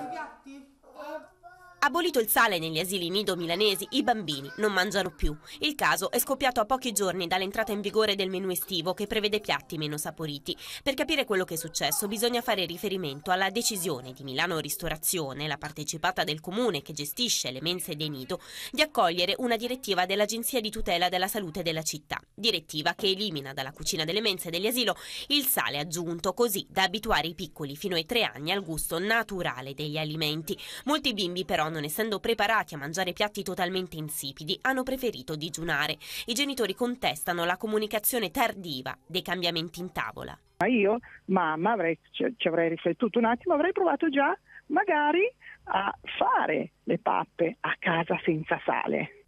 I? Eh. Abolito il sale negli asili nido milanesi, i bambini non mangiano più. Il caso è scoppiato a pochi giorni dall'entrata in vigore del menù estivo che prevede piatti meno saporiti. Per capire quello che è successo bisogna fare riferimento alla decisione di Milano Ristorazione, la partecipata del comune che gestisce le mense dei nido, di accogliere una direttiva dell'Agenzia di tutela della salute della città. Direttiva che elimina dalla cucina delle mense degli asilo il sale aggiunto così da abituare i piccoli fino ai tre anni al gusto naturale degli alimenti. Molti bimbi però non essendo preparati a mangiare piatti totalmente insipidi, hanno preferito digiunare. I genitori contestano la comunicazione tardiva dei cambiamenti in tavola. Ma io, mamma, avrei, ci, ci avrei riflettuto un attimo, avrei provato già magari a fare le pappe a casa senza sale.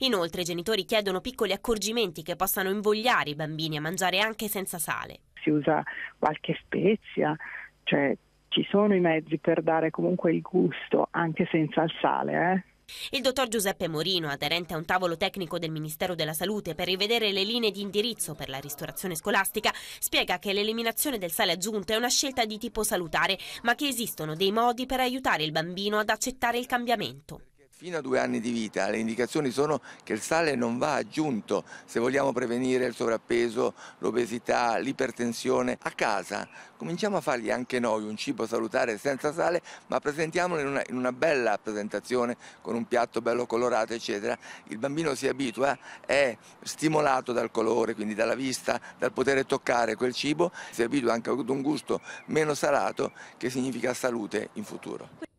Inoltre i genitori chiedono piccoli accorgimenti che possano invogliare i bambini a mangiare anche senza sale. Si usa qualche spezia, cioè ci sono i mezzi per dare comunque il gusto anche senza il sale. Eh? Il dottor Giuseppe Morino, aderente a un tavolo tecnico del Ministero della Salute per rivedere le linee di indirizzo per la ristorazione scolastica, spiega che l'eliminazione del sale aggiunto è una scelta di tipo salutare, ma che esistono dei modi per aiutare il bambino ad accettare il cambiamento. Fino a due anni di vita le indicazioni sono che il sale non va aggiunto se vogliamo prevenire il sovrappeso, l'obesità, l'ipertensione. A casa cominciamo a fargli anche noi un cibo salutare senza sale, ma presentiamolo in una, in una bella presentazione con un piatto bello colorato, eccetera. Il bambino si abitua, è stimolato dal colore, quindi dalla vista, dal poter toccare quel cibo, si abitua anche ad un gusto meno salato che significa salute in futuro.